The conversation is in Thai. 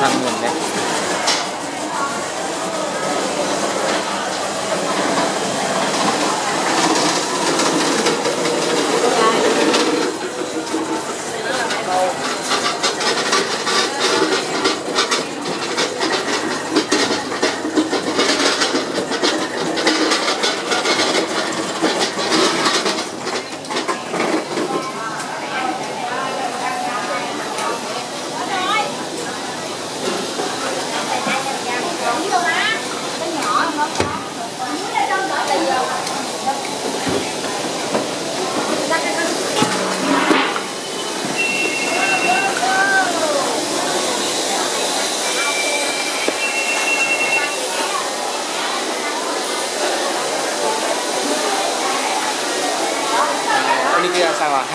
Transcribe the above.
ทำเงินเนี่ย ニキュアさんは